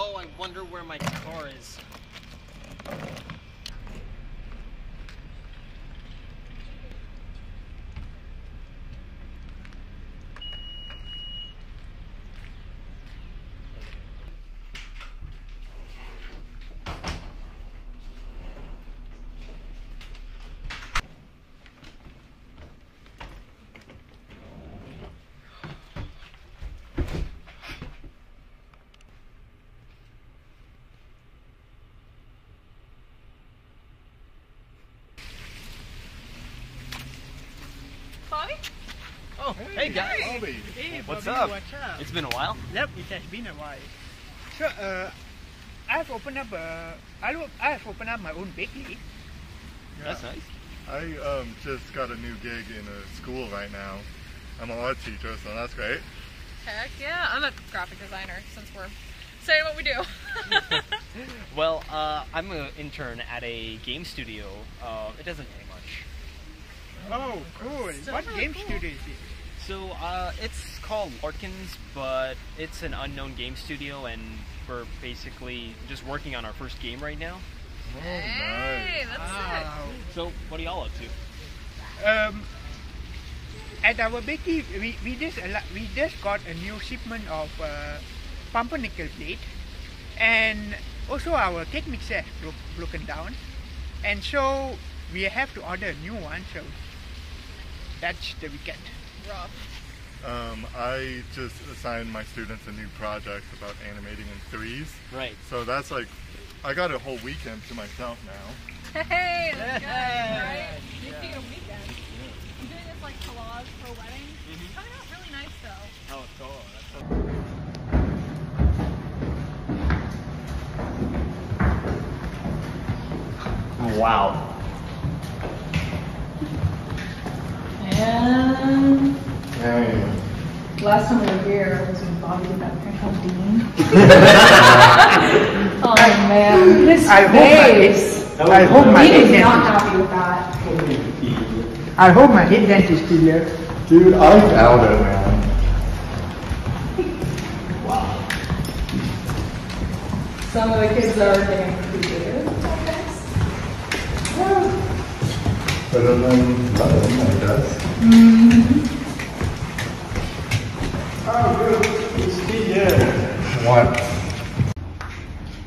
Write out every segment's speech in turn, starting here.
Oh, I wonder where my car is. Bobby? Oh, hey, guys. Bobby. Hey, What's Bobby, up? What's up? It's been a while. Yep, it has been a while. So, uh, I've opened up a, I lo- I've opened up my own bakery. That's nice. I um, just got a new gig in a school right now. I'm a art teacher, so that's great. Heck yeah. I'm a graphic designer since we're saying what we do. Well, uh, I'm an intern at a game studio. Uh, it doesn't pay much. Oh, cool. Still what really game cool. studio is it? So uh, it's called Larkins, but it's an unknown game studio, and we're basically just working on our first game right now. Oh, hey, nice. that's Wow. So, what are y'all up to? Um, at our bakery, we, we just we just got a new shipment of uh, pumpernickel plate, and also our cake mixer broke, broken down, and so we have to order a new one. So that's the weekend. it. Rough. Um, I just assigned my students a new project about animating in threes. Right. So that's like, I got a whole weekend to myself now. Hey, that's good, Hey. right? Speaking of weekends, I'm doing this like collage for weddings. It's coming out really nice though. Oh, cool. Wow. And last time we were here I was when Bobby did that prank on Dean. oh man, his I hope my face. I hope my Dean head is not dentist. happy with that. I hope my head dentist is still here. Dude, I found it, man. wow. Some of the kids are getting creative. Better than nothing, I guess. What?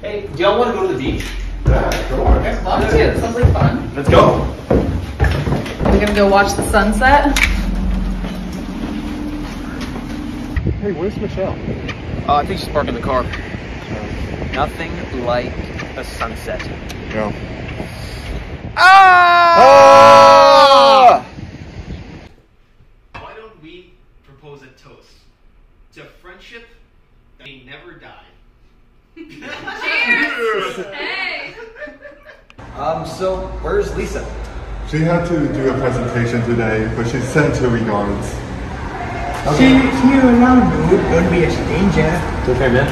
Hey, do y'all want to go to the beach? Yeah, sure. Love to. It sounds like fun. Let's go. We're gonna go watch the sunset. Hey, where's Michelle? Uh, I think she's parking the car. Nothing like a sunset. Yeah. Ah! Why don't we propose a toast to friendship that may never die? Cheers! hey! Um, so where's Lisa? She had to do a presentation today, but she sent her regards. See, see you around, dude. Don't be a stranger. Okay, man.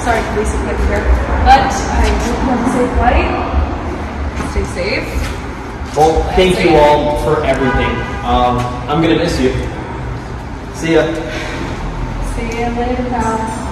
Sorry, Lisa couldn't be here, but I hope you have a safe flight. Stay safe. Well, thank you all for everything. Um, I'm gonna miss you. See ya. See you later, pal.